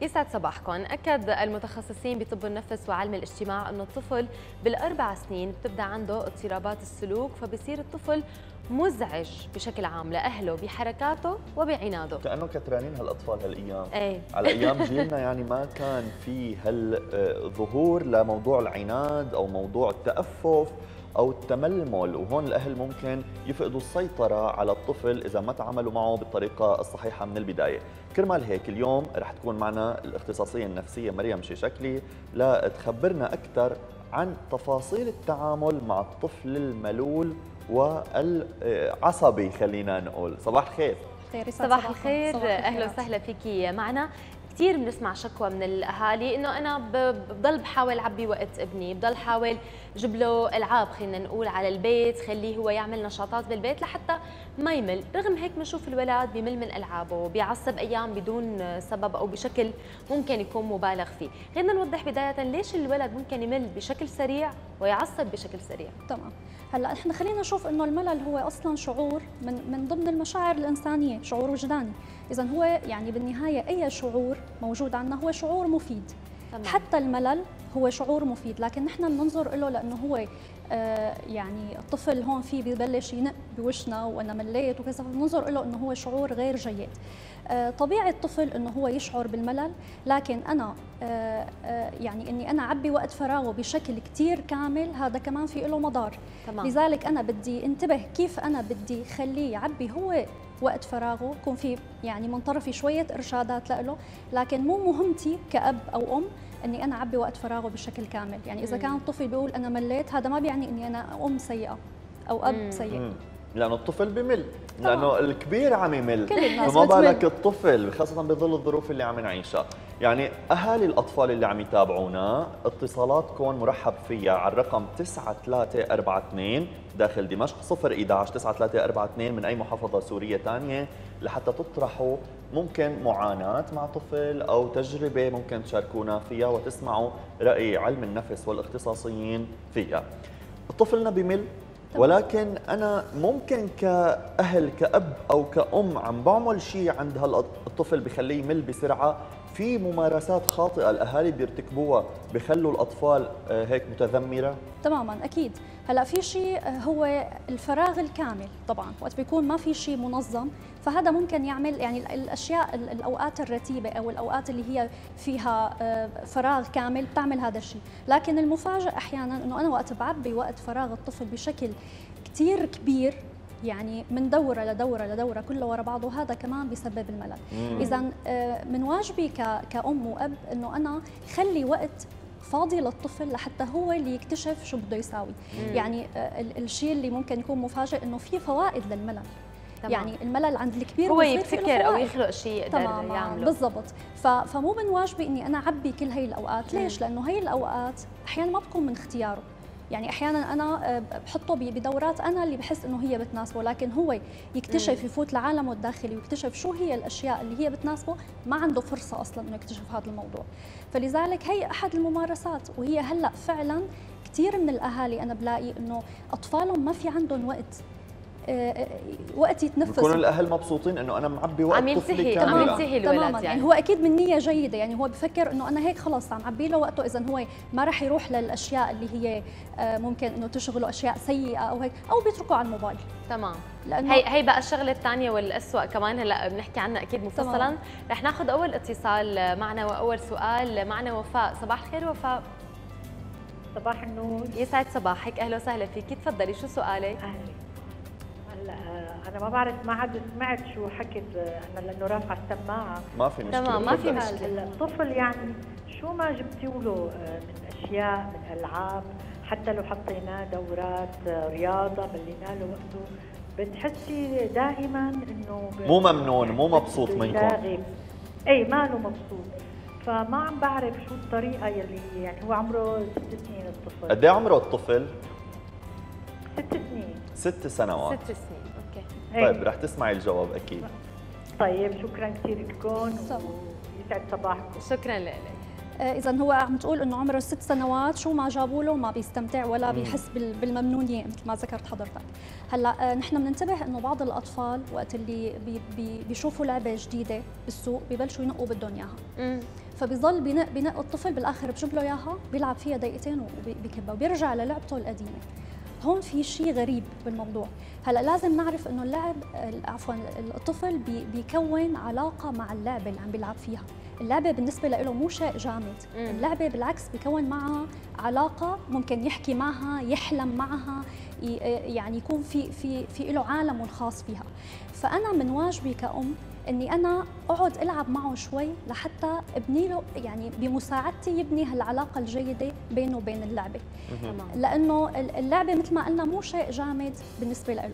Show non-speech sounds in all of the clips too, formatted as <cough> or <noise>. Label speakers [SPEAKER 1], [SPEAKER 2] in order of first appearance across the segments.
[SPEAKER 1] يسعد صباحكم. أكد المتخصصين بطب النفس وعلم الاجتماع أنه الطفل بالأربع سنين بتبدأ عنده اضطرابات السلوك فبصير الطفل مزعج بشكل عام لأهله بحركاته وبعناده.
[SPEAKER 2] كأنه كترانين هالأطفال هالأيام.
[SPEAKER 1] إيه.
[SPEAKER 2] على أيام <laughs> جيلنا يعني ما كان في هالظهور لموضوع العناد أو موضوع التأفف أو التململ. وهون الأهل ممكن يفقدوا السيطرة على الطفل إذا ما تعاملوا معه بالطريقة الصحيحة من البداية. كرمال هيك اليوم رح تكون معنا الاختصاصية النفسية مريم شيشكلي لتخبرنا أكثر عن تفاصيل التعامل مع الطفل الملول والعصبي خلينا نقول. صباح الخير.
[SPEAKER 1] صباح الخير. أهلا وسهلا فيكي معنا. كثير بنسمع شكوى من الأهالي إنه أنا بضل بحاول أعبي وقت ابني بضل حاول جيب له ألعاب خلينا نقول على البيت خليه هو يعمل نشاطات بالبيت لحتى ما يمل. رغم هيك بنشوف الولد بمل من ألعابه بيعصب أيام بدون سبب أو بشكل ممكن يكون مبالغ فيه. خلينا نوضح بداية ليش الولد ممكن يمل بشكل سريع ويعصب بشكل سريع.
[SPEAKER 3] تمام. هلا إحنا خلينا نشوف إنه الملل هو أصلا شعور من من ضمن المشاعر الإنسانية شعور وجداني اذا هو يعني بالنهاية أي شعور موجود عندنا هو شعور مفيد تمام. حتى الملل هو شعور مفيد لكن نحن بننظر له لأنه هو آه يعني الطفل هون فيه ببلش ينق بوشنا وأنا مليت وكذا بننظر له إنه هو شعور غير جيد. آه طبيعة الطفل إنه هو يشعر بالملل لكن أنا آه آه يعني إني أنا أعبي وقت فراغه بشكل كثير كامل هذا كمان في له مضار. تمام. لذلك أنا بدي انتبه كيف أنا بدي خليه يعبي هو وقت فراغه يكون في يعني من طرفي شوية إرشادات له لكن مو مهمتي كأب أو أم إني أنا أعبي وقت فراغه بشكل كامل. يعني إذا كان الطفل بيقول أنا مليت هذا ما بيعني إني أنا أم سيئة أو أب سيء
[SPEAKER 2] لأنه الطفل بمل لأنه الكبير عم يمل. فما بالك الطفل خاصة بظل الظروف اللي عم نعيشها. يعني أهالي الأطفال اللي عم يتابعونا اتصالاتكم مرحب فيها على الرقم 9342 داخل دمشق 011 9342 من أي محافظة سورية ثانية لحتى تطرحوا ممكن معاناة مع طفل أو تجربة ممكن تشاركونا فيها وتسمعوا رأي علم النفس والاختصاصيين فيها. طفلنا بمل ولكن أنا ممكن كأهل كأب أو كأم عم بعمل شيء عند هالطفل بخليه يمل بسرعة في ممارسات خاطئة الأهالي بيرتكبوها بخلوا الأطفال آه، هيك متذمرة؟
[SPEAKER 3] تماما أكيد. هلأ في شيء آه، هو الفراغ الكامل طبعا وقت بيكون ما في شيء منظم فهذا ممكن يعمل يعني الأشياء الأوقات الرتيبة أو الأوقات اللي هي فيها آه، فراغ كامل بتعمل هذا الشيء لكن المفاجئ أحيانا إنه أنا وقت بعبي وقت فراغ الطفل بشكل كثير كبير يعني من دورة لدورة لدورة كله ورا بعضه هذا كمان بيسبب الملل. اذا آه، من واجبي كأم وأب إنه أنا خلي وقت فاضي للطفل لحتى هو اللي يكتشف شو بده يساوي. مم. يعني آه، الشيء اللي ممكن يكون مفاجئ إنه في فوائد للملل. تمام. يعني الملل عند الكبير
[SPEAKER 1] هو يبتكر أو يخلق شيء يقدر يعمله.
[SPEAKER 3] بالضبط. فمو من واجبي إني أنا أعبي كل هي الأوقات. ليش؟ لأنه هي الأوقات أحيانا ما بتكون من اختياره. يعني أحيانا أنا آه، بحطه بدورات أنا اللي بحس إنه هي بتناسبه لكن هو يكتشف يفوت لعالمه الداخلي ويكتشف شو هي الأشياء اللي هي بتناسبه ما عنده فرصة أصلا إنه يكتشف هذا الموضوع. فلذلك هي أحد الممارسات وهي هلأ فعلا كثير من الأهالي أنا بلاقي إنه أطفالهم ما في عندهم وقت وقت يتنفس.
[SPEAKER 2] بكون الأهل مبسوطين إنه أنا معبي وقت عم
[SPEAKER 1] ينتهي عم ينتهي الولد
[SPEAKER 3] يعني. يعني هو أكيد من نية جيدة. يعني هو بفكر إنه أنا هيك خلص عم عبي له وقته. اذا هو ما راح يروح للأشياء اللي هي آه، ممكن إنه تشغله أشياء سيئة أو هيك أو بيتركه على الموبايل.
[SPEAKER 1] تمام. لأنه هي هي بقى الشغلة الثانية والاسوء كمان. هلأ بنحكي عنها أكيد مفصلا. رح ناخذ أول اتصال معنا وأول سؤال. معنا وفاء. صباح الخير وفاء.
[SPEAKER 4] صباح النور.
[SPEAKER 1] يسعد صباحك. أهلا وسهلا فيكي تفضلي. شو سؤالك؟
[SPEAKER 4] أهلا. أنا ما بعرف ما عاد سمعت شو حكت أنا لأنه رافعه السماعة.
[SPEAKER 2] ما في مشكلة.
[SPEAKER 1] تمام ما في مشكلة.
[SPEAKER 4] الطفل يعني شو ما جبتوا له آه، من أشياء من ألعاب حتى لو حطيناه دورات آه، رياضة بلينا له وقته بتحسي دائما إنه
[SPEAKER 2] مو ممنون مو مبسوط منكم.
[SPEAKER 4] اي ما له مبسوط. فما عم بعرف شو الطريقة يلي يعني هو عمره ست سنين الطفل.
[SPEAKER 2] قد إيه عمره الطفل؟
[SPEAKER 4] ست سنين.
[SPEAKER 2] ست سنوات.
[SPEAKER 1] ست سنين
[SPEAKER 2] طيب رح تسمعي الجواب أكيد.
[SPEAKER 4] طيب شكرا كثير لكم. ويسعد صباحكم.
[SPEAKER 1] شكرا لك.
[SPEAKER 3] آه، اذا هو عم تقول إنه عمره ست سنوات شو ما جابوا له ما بيستمتع ولا بيحس بالممنونية مثل ما ذكرت حضرتك. هلأ نحن بننتبه إنه بعض الأطفال وقت اللي بي بي بيشوفوا لعبة جديدة بالسوق ببلشوا ينقوا بدهم إياها. فبيضل بنق بنق الطفل بالآخر بجيب له إياها بيلعب فيها دقيقتين وبيكبها وبيرجع للعبته القديمة. هون في شيء غريب بالموضوع. هلا لازم نعرف إنه اللعب عفوا الطفل بي بيكون علاقة مع اللعبة اللي عم بيلعب فيها. اللعبة بالنسبة له مو شيء جامد. اللعبة بالعكس بيكون معها علاقة ممكن يحكي معها يحلم معها يعني يكون في في في له عالمه الخاص فيها. فأنا من واجبي كأم إني أنا أقعد ألعب معه شوي لحتى ابني له يعني بمساعدتي يبني هالعلاقة الجيدة بينه وبين اللعبة. لأنه اللعبة مثل ما قلنا مو شيء جامد بالنسبة له.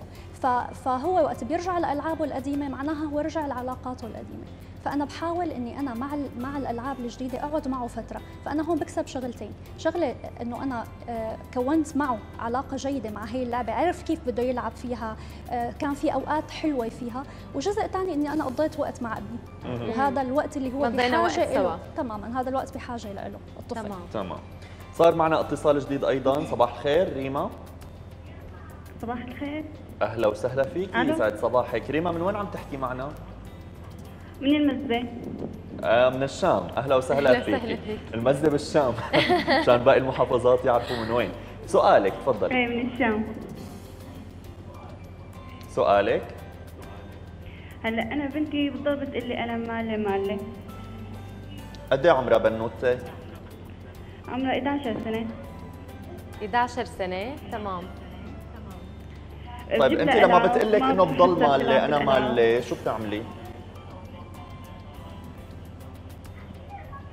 [SPEAKER 3] فهو وقت بيرجع لألعابه القديمة معناها هو رجع لعلاقاته القديمة. فأنا بحاول إني أنا مع مع الألعاب الجديدة أقعد معه فترة. فأنا هون بكسب شغلتين. شغلة إنه أنا آه، كونت معه علاقة جيدة مع هي اللعبة عرف كيف بده يلعب فيها آه، كان في أوقات حلوة فيها. وجزء ثاني إني أنا قضيت وقت مع أبني. وهذا الوقت اللي هو بحاجة له تماما هذا الوقت بحاجة له الطفل.
[SPEAKER 2] تمام. تمام. صار معنا اتصال جديد أيضا. صباح الخير ريما.
[SPEAKER 5] صباح الخير.
[SPEAKER 2] أهلا وسهلا فيك. يسعد صباحك. ريما من وين عم تحكي معنا؟
[SPEAKER 5] من المزة
[SPEAKER 2] آه من الشام. أهلا وسهلا فيك المزة بالشام. <laughs> عشان باقي المحافظات يعرفوا من وين. سؤالك تفضل
[SPEAKER 5] إيه من الشام.
[SPEAKER 2] سؤالك؟
[SPEAKER 5] هلا أنا بنتي بالضبط بتقول لي أنا مالي مالي.
[SPEAKER 2] قد إيه عمرها بنوتة؟
[SPEAKER 5] عمرها 11 سنة.
[SPEAKER 1] 11 سنة؟ تمام.
[SPEAKER 2] طيب انت لما بتقول لك إنه بضل مالي أنا مالي شو بتعملي؟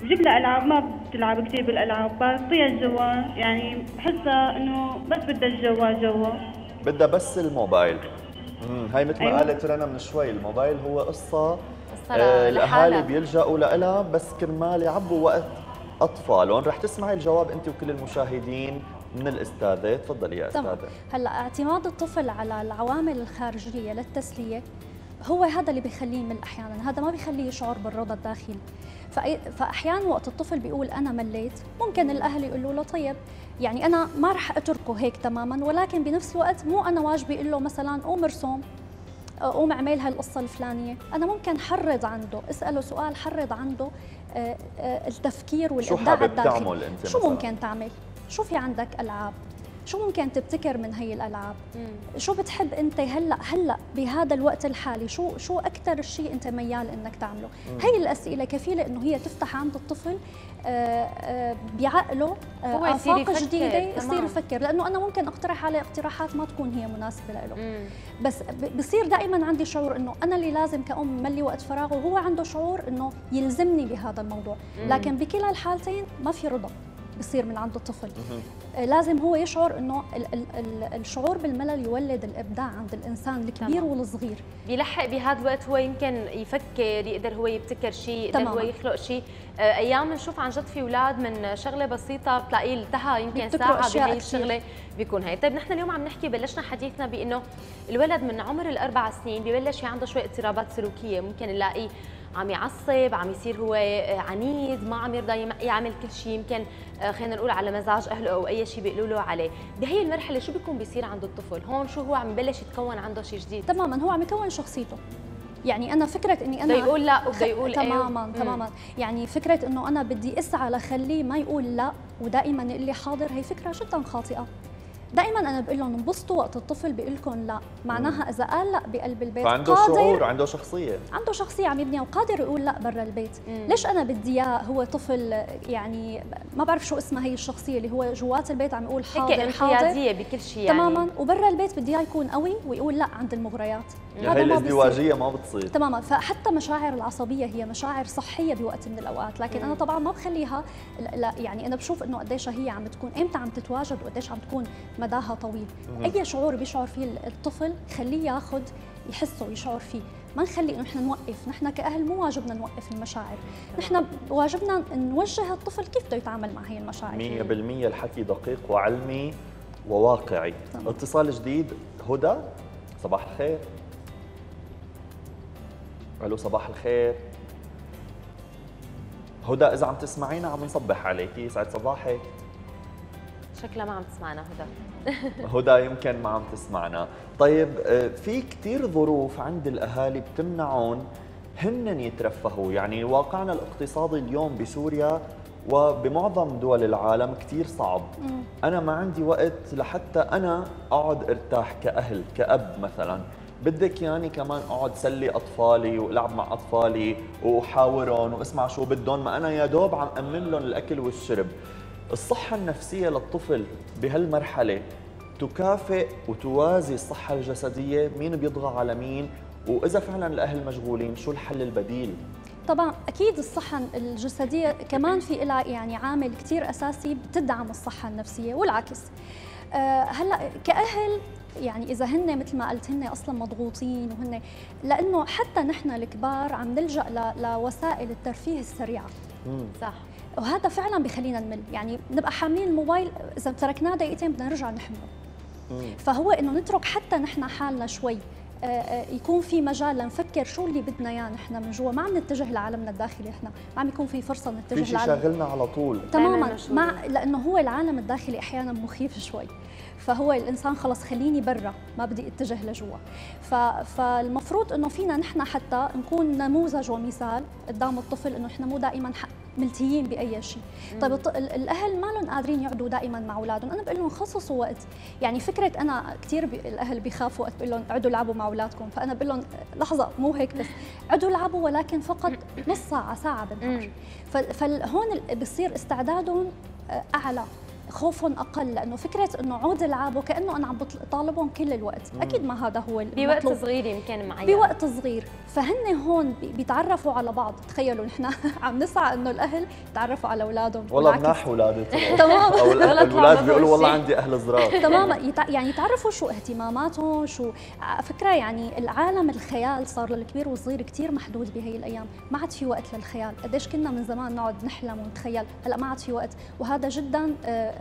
[SPEAKER 5] بجيب لها ألعاب ما بتلعب كثير بالألعاب بعطيها الجوال. يعني بحسها إنه بس بدها الجوال جوا.
[SPEAKER 2] بدها بس الموبايل. امم هاي مثل ما أيوة. قالت رنا من شوي الموبايل هو قصة آه الاهالي بيلجأوا لها بس كرمال يعبوا وقت أطفالهم. رح تسمعي الجواب أنت وكل المشاهدين من الأستاذة. تفضلي يا أستاذة.
[SPEAKER 3] هلأ اعتماد الطفل على العوامل الخارجية للتسلية. هو هذا اللي بيخليه يمل أحيانا هذا ما بيخليه يشعر بالرضا الداخلي. فأحيانا وقت الطفل بيقول أنا مليت ممكن الأهل يقولوا له طيب يعني أنا ما رح أتركه هيك تماما ولكن بنفس الوقت مو أنا واجبي أقول له مثلا قوم ارسم قوم اعمل هالقصة الفلانية. أنا ممكن حرض عنده اسأله سؤال حرض عنده آه، آه، التفكير والإبداع
[SPEAKER 2] شو حابب تعمل أنت
[SPEAKER 3] شو ممكن تعمل؟ شو في عندك ألعاب؟ شو ممكن تبتكر من هي الألعاب؟ مم. شو بتحب أنت هلأ هلأ بهذا الوقت الحالي؟ شو شو أكثر شيء أنت ميال إنك تعمله؟ مم. هي الأسئلة كفيلة إنه هي تفتح عند الطفل آه، آه، بعقله
[SPEAKER 1] آه، افاق
[SPEAKER 3] جديدة يصير يفكر. لأنه أنا ممكن أقترح عليه اقتراحات ما تكون هي مناسبة له. بس بصير دائما عندي شعور إنه أنا اللي لازم كأم ملي وقت فراغه وهو عنده شعور إنه يلزمني بهذا الموضوع. لكن بكلا الحالتين ما في رضا. بصير من عند الطفل. آه، لازم هو يشعر إنه الشعور بالملل يولد الإبداع عند الإنسان الكبير والصغير.
[SPEAKER 1] بيلحق بهذا الوقت هو يمكن يفكر يقدر هو يبتكر شيء يقدر هو يخلق شيء. آه، أيام بنشوف عن جد في أولاد من شغلة بسيطة بتلاقيه انتهى يمكن ساعة بهي الشغلة بيكون هي طيب نحن اليوم عم نحكي بلشنا حديثنا بإنه الولد من عمر الأربع سنين ببلش عنده شوي اضطرابات سلوكية. ممكن نلاقيه عم يعصب عم يصير هو آه، عنيد ما عم يرضى يعمل كل شيء يمكن آه، خلينا نقول على مزاج أهله أو أي شيء بيقولوا له عليه. بهي المرحلة شو بيكون بيصير عند الطفل؟ هون شو هو عم يبلش يتكون عنده شيء جديد؟
[SPEAKER 3] تماما هو عم يكون شخصيته. يعني أنا فكرة
[SPEAKER 1] إني أنا يقول لا وبده يقول
[SPEAKER 3] إيه؟ تماما تماما. يعني فكرة إنه أنا بدي أسعى لخليه ما يقول لا ودائما يقول لي حاضر هي فكرة جدا خاطئة. دائما أنا بقول لهم انبسطوا وقت الطفل بيقول لكم لا. معناها إذا قال لا بقلب البيت.
[SPEAKER 2] فعنده قادر شعور عنده شخصية.
[SPEAKER 3] عنده شخصية عم يبنيها وقادر يقول لا برا البيت. مم. ليش أنا بدي إياه هو طفل يعني ما بعرف شو اسمها هي الشخصية اللي هو جوات البيت عم يقول حاضر
[SPEAKER 1] هيك حاضر بكل شيء يعني.
[SPEAKER 3] تماما. وبرا البيت بدي إياه يكون قوي ويقول لا عند المغريات.
[SPEAKER 2] هذا هي الازدواجية ما بتصير.
[SPEAKER 3] تماما. فحتى مشاعر العصبية هي مشاعر صحية بوقت من الأوقات لكن مم. أنا طبعا ما بخليها لا يعني أنا بشوف إنه قديش هي عم تكون إمتى عم تتواجد وقديش عم تكون مداها طويل. أي شعور بيشعر فيه الطفل خليه ياخذ يحسه ويشعر فيه. ما نخلي إنه نحن نوقف نحن كأهل مو واجبنا نوقف المشاعر. نحن واجبنا نوجه الطفل كيف بده يتعامل مع هي المشاعر. 100%
[SPEAKER 2] الحكي دقيق وعلمي وواقعي. طبعا. اتصال جديد هدى صباح الخير. ألو صباح الخير. هدى إذا عم تسمعينا عم نصبح عليكي يسعد صباحك.
[SPEAKER 1] شكلها ما عم تسمعنا هدى. <laughs>
[SPEAKER 2] هدى يمكن ما عم تسمعنا. طيب آه، في كثير ظروف عند الأهالي بتمنعهم هن يترفهوا. يعني واقعنا الاقتصادي اليوم بسوريا وبمعظم دول العالم كثير صعب. أنا ما عندي وقت لحتى أنا أقعد أرتاح كأهل كأب مثلا. بدك ياني كمان أقعد سلي أطفالي والعب مع أطفالي وأحاورهم واسمع شو بدهم ما أنا يا دوب عم أمن لهم الأكل والشرب. الصحة النفسية للطفل بهالمرحلة تكافئ وتوازي الصحة الجسدية مين بيطغى على مين وإذا فعلا الأهل مشغولين شو الحل البديل؟
[SPEAKER 3] طبعا أكيد الصحة الجسدية كمان في لها يعني عامل كثير أساسي بتدعم الصحة النفسية والعكس. هلا كأهل يعني إذا هن مثل ما قلت هن أصلا مضغوطين وهن لأنه حتى نحن الكبار عم نلجأ لوسائل الترفيه السريعة.
[SPEAKER 1] صح.
[SPEAKER 3] وهذا فعلا بخلينا نمل. يعني نبقى حاملين الموبايل إذا تركناه دقيقتين بدنا نرجع نحمله. فهو إنه نترك حتى نحن حالنا شوي. آه، آه، يكون في مجال لنفكر شو اللي بدنا إياه نحن من جوا. ما عم نتجه لعالمنا الداخلي إحنا. ما عم يكون في فرصة نتجه
[SPEAKER 2] في شيء شاغلنا على طول.
[SPEAKER 3] تماما. مع لأنه هو العالم الداخلي أحيانا مخيف شوي. فهو الإنسان خلص خليني برا ما بدي اتجه لجوا. فالمفروض إنه فينا نحن حتى نكون نموذج ومثال قدام الطفل إنه إحنا مو دائما ملتيين بأي شيء. طيب الأهل ما لهم قادرين يقعدوا دائما مع أولادهم. أنا بقول لهم خصصوا وقت. يعني فكرة أنا كثير الأهل بيخافوا وقت بقول لهم اقعدوا العبوا مع أولادكم. فأنا بقول لهم لحظة مو هيك بس. اقعدوا العبوا ولكن فقط نص ساعة ساعة بالنهار فهون بصير استعدادهم آه، أعلى. خوفهم أقل لأنه فكرة إنه عود العابوا كانه أنا عم بطالبهم كل الوقت. مم. أكيد ما هذا هو
[SPEAKER 1] بوقت صغير يمكن معين
[SPEAKER 3] بوقت صغير. فهن هون بيتعرفوا على بعض. تخيلوا نحن <laughs> عم نسعى إنه الأهل يتعرفوا على أولادهم.
[SPEAKER 2] والله مناح أولادي <laughs> تمام. أو الأولاد بيقولوا والله عندي أهل صغار. <laughs>
[SPEAKER 3] تماما يعني يتعرفوا شو اهتماماتهم شو فكرة يعني العالم الخيال صار للكبير والصغير كثير محدود بهي الأيام. ما عاد في وقت للخيال. قديش كنا من زمان نقعد نحلم ونتخيل. هلأ ما عاد في وقت. وهذا جدا آه،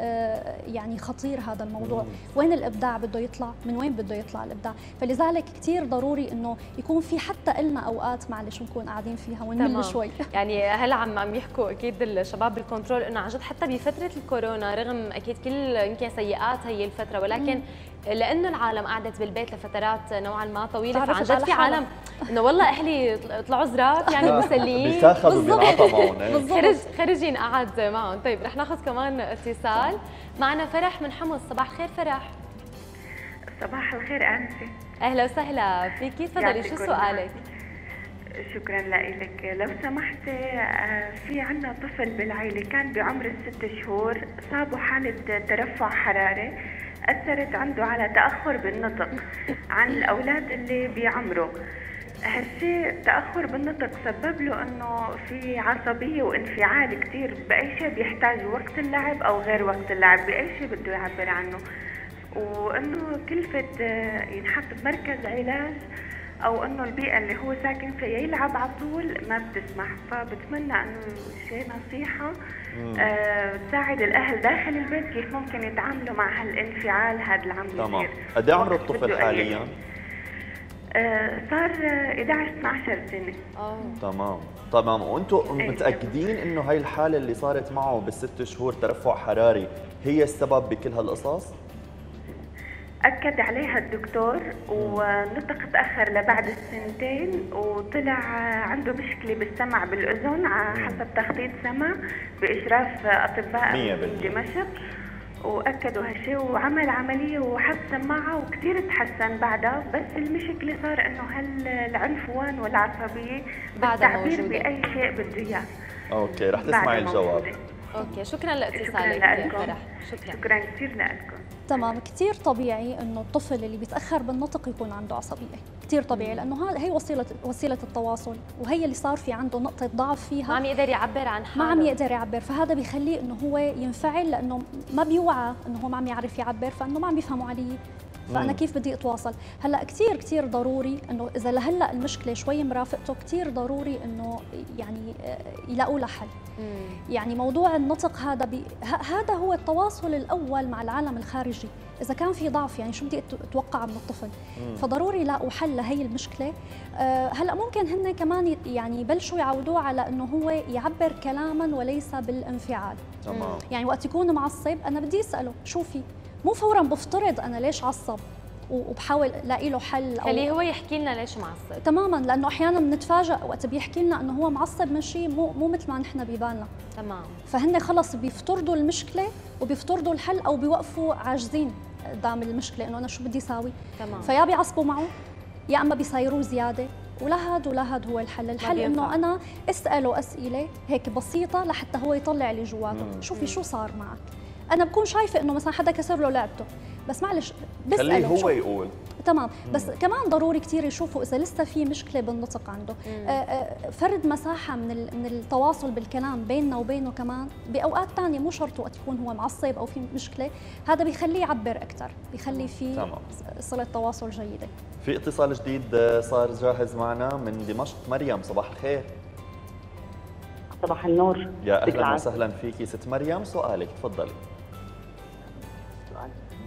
[SPEAKER 3] يعني خطير هذا الموضوع. وين الإبداع بده يطلع؟ من وين بده يطلع الإبداع؟ فلذلك كثير ضروري إنه يكون في حتى لنا أوقات معلش نكون قاعدين فيها ونمل شوي. <laughs>
[SPEAKER 1] يعني هلا عم عم يحكوا أكيد الشباب بالكنترول إنه عن جد حتى بفترة الكورونا رغم أكيد كل يمكن سيئات هي الفترة ولكن مم. لأنه العالم قعدت بالبيت لفترات نوعا ما طويلة فعن جد في عالم إنه والله أهلي طلعوا زراف يعني مسليين.
[SPEAKER 2] بيتاخذوا بينعطى معهم
[SPEAKER 1] خرج خرجين قعد معهم. طيب رح ناخذ كمان اتصال. معنا فرح من حمص. صباح الخير فرح.
[SPEAKER 6] صباح الخير أنسي.
[SPEAKER 1] أهلا وسهلا فيكي تفضلي شو سؤالك؟
[SPEAKER 6] شكرا لك. لو سمحتي آه، في عنا طفل بالعيلة كان بعمر الست شهور صابه حالة ترفع حرارة. أثرت عنده على تأخر بالنطق عن الأولاد اللي بعمره. هالشيء تأخر بالنطق سبب له إنه في عصبية وانفعال كثير بأي شيء بيحتاج وقت اللعب أو غير وقت اللعب بأي شيء بده يعبر عنه. وإنه كلفة آه، ينحط بمركز علاج أو أنه البيئة اللي هو ساكن فيها يلعب على طول ما بتسمح. فبتمنى أنه شيء نصيحة آه تساعد الأهل داخل البيت كيف ممكن يتعاملوا مع هالانفعال هذا اللي عم
[SPEAKER 2] تمام. قد إيه عمر الطفل حاليا؟
[SPEAKER 6] آه صار 11 12 سنة.
[SPEAKER 1] آه.
[SPEAKER 2] تمام. تمام. وأنتم إيه. متأكدين إنه هاي الحالة اللي صارت معه بالست شهور ترفع حراري هي السبب بكل هالقصص؟
[SPEAKER 6] أكد عليها الدكتور ونطق تأخر لبعد السنتين وطلع عنده مشكلة بالسمع بالأذن حسب تخطيط سمع بإشراف أطباء من دمشق. وأكدوا هالشيء وعمل عملية وحط سماعه وكثير تحسن بعدها بس المشكلة صار إنه هالعنفوان والعصبية بالتعبير بأي شيء بده إياه.
[SPEAKER 2] okay رح تسمعي الجواب.
[SPEAKER 1] okay شكرا لإتصالك
[SPEAKER 6] شكرا شكرا, شكرا كثير لكم.
[SPEAKER 3] تمام. كثير طبيعي إنه الطفل اللي بيتأخر بالنطق يكون عنده عصبية. كثير طبيعي لأنه هي وسيلة وسيلة التواصل وهي اللي صار في عنده نقطة ضعف فيها.
[SPEAKER 1] ما عم يقدر يعبر عن حاله
[SPEAKER 3] ما عم يقدر يعبر فهذا بيخليه إنه هو ينفعل لأنه ما بيوعى إنه هو ما عم يعرف يعبر فإنه ما عم بيفهموا علي فأنا كيف بدي أتواصل؟ هلأ كثير كثير ضروري إنه إذا لهلأ المشكلة شوي مرافقته كثير ضروري إنه يعني آه، يلاقوا لها حل يعني موضوع النطق هذا بي هذا هو التواصل الأول مع العالم الخارجي. إذا كان في ضعف يعني شو بدي أتوقع من الطفل؟ مم. فضروري يلاقوا حل لهي المشكلة. أه هلأ ممكن هن كمان يعني يبلشوا يعودوه على إنه هو يعبر كلاما وليس بالانفعال. تمام. يعني وقت يكون معصب أنا بدي أسأله شو في؟ مو فورا بفترض أنا ليش عصب وبحاول ألاقي له حل
[SPEAKER 1] خليه هو يحكي لنا ليش معصب.
[SPEAKER 3] تماما لأنه أحيانا بنتفاجئ وقت بيحكي لنا إنه هو معصب من شيء مو مو مثل ما نحن ببالنا
[SPEAKER 1] تمام.
[SPEAKER 3] فهن خلص بيفترضوا المشكلة وبيفترضوا الحل أو بيوقفوا عاجزين قدام المشكلة إنه أنا شو بدي أساوي. تمام. فيا بيعصبوا معه يا أما بيصيروه زيادة ولا هاد ولا هاد هو الحل. الحل إنه أنا أسأله أسئلة هيك بسيطة لحتى هو يطلع اللي جواته شوفي شو صار معك. أنا بكون شايفة إنه مثلا حدا كسر له لعبته. بس معلش
[SPEAKER 2] بسأله خليه هو يقول.
[SPEAKER 3] تمام. بس مم. كمان ضروري كثير يشوفوا إذا لسه في مشكلة بالنطق عنده. آه، آه، فرد مساحة من من التواصل بالكلام بيننا وبينه كمان بأوقات ثانية مو شرط وقت يكون هو معصب أو في مشكلة. هذا بيخليه يعبر أكثر بيخلي في صلة تواصل جيدة.
[SPEAKER 2] في اتصال جديد آه، صار جاهز معنا من دمشق. مريم صباح الخير.
[SPEAKER 7] صباح النور.
[SPEAKER 2] يا أهلا وسهلا فيكي ست مريم. سؤالك تفضلي.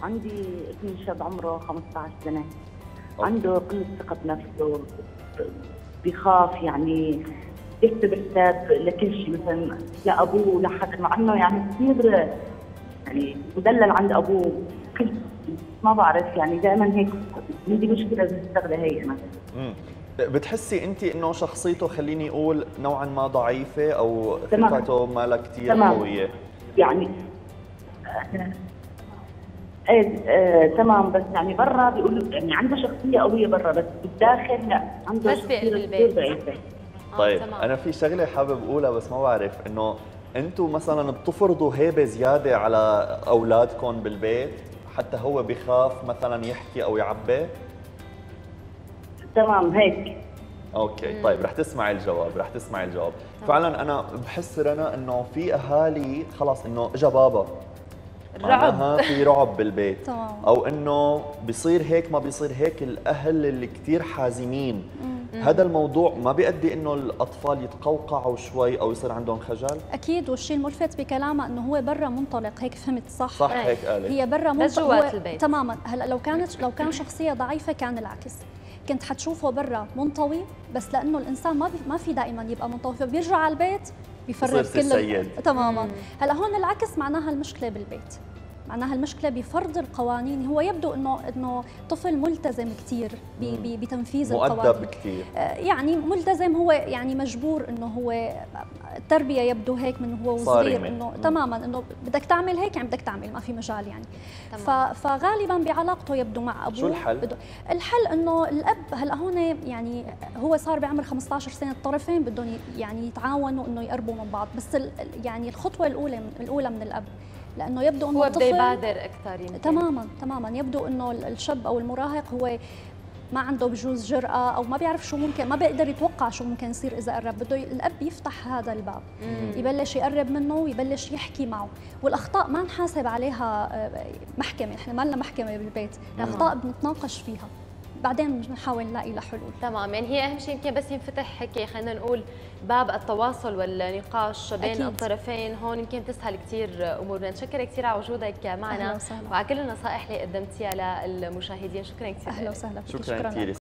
[SPEAKER 7] عندي ابن شاب عمره 15 سنة. أوكي. عنده قلة ثقة بنفسه بخاف يعني يكتب حساب لكل شيء مثلا لابوه ولحد مع إنه يعني كثير يعني مدلل عند أبوه. كل ما بعرف يعني دائما هيك عندي مشكلة بالشغله هي أنا.
[SPEAKER 2] بتحسي أنت إنه شخصيته خليني أقول نوعا ما ضعيفة أو ثقته ما لها كثير قوية؟
[SPEAKER 7] يعني إيه آه، تمام بس يعني برا بيقولوا يعني عنده شخصية قوية برا بس بالداخل لا عنده
[SPEAKER 1] بس شخصية كثير ضعيفة.
[SPEAKER 2] آه، طيب آه أنا في شغلة حابب أقولها بس ما بعرف إنه أنتم مثلا بتفرضوا هيبة زيادة على أولادكم بالبيت حتى هو بخاف مثلا يحكي أو يعبي؟
[SPEAKER 7] تمام هيك.
[SPEAKER 2] أوكي طيب رح تسمعي الجواب رح تسمعي الجواب. فعلا أنا بحس رنا إنه في أهالي خلص إنه اجى بابا.
[SPEAKER 1] رعب.
[SPEAKER 2] في رعب بالبيت. <laughs> أو إنه بيصير هيك ما بيصير هيك الأهل اللي كثير حازمين. هذا الموضوع ما بيؤدي إنه الأطفال يتقوقعوا شوي أو يصير عندهم خجل؟
[SPEAKER 3] أكيد. والشيء الملفت بكلامها إنه هو برا منطلق. هيك فهمت؟ صح.
[SPEAKER 2] صح هيك قالت.
[SPEAKER 3] هي برا منطلق. بس جوات البيت. تماما. هلأ لو كانت لو كان شخصية ضعيفة كان العكس. كنت حتشوفه برا منطوي بس لأنه الإنسان ما ما في دائما يبقى منطوي. فبيرجع على البيت بيفرق كل. تماما هلا هون العكس معناها المشكلة بالبيت معناها المشكلة بفرض القوانين. هو يبدو إنه إنه طفل ملتزم كثير بتنفيذ
[SPEAKER 2] مؤدب القوانين. مؤدب كثير
[SPEAKER 3] آه، يعني ملتزم هو يعني مجبور إنه هو التربية يبدو هيك من هو صغير إنه تماما إنه بدك تعمل هيك يعني بدك تعمل ما في مجال يعني. تمام. فغالبا بعلاقته يبدو مع أبوه.
[SPEAKER 2] شو الحل؟
[SPEAKER 3] الحل إنه الأب هلأ هون يعني هو صار بعمر 15 سنة الطرفين بدهم يعني يتعاونوا إنه يقربوا من بعض. بس يعني الخطوة الأولى الأولى من الأب. لأنه يبدو أنه
[SPEAKER 1] هو بده يبادر أكثر يمكن.
[SPEAKER 3] تماما تماما. يبدو أنه الشاب أو المراهق هو ما عنده بجوز جرأة أو ما بيعرف شو ممكن ما بيقدر يتوقع شو ممكن يصير إذا قرب. بده الأب يفتح هذا الباب. مم. يبلش يقرب منه ويبلش يحكي معه. والأخطاء ما نحاسب عليها آه، محكمة. إحنا ما لنا محكمة بالبيت. الأخطاء بنتناقش فيها. بعدين بنحاول نلاقي لها حلول.
[SPEAKER 1] تمام يعني هي أهم شيء يمكن بس ينفتح هيك خلينا نقول باب التواصل والنقاش بين أكيد. الطرفين هون يمكن تسهل كثير أمورنا. نشكرك كثير على وجودك معنا. وعلى كل النصائح اللي قدمتيها للمشاهدين. شكرا كثير
[SPEAKER 3] أهلا وسهلا.
[SPEAKER 2] شكرا, شكرا. كثير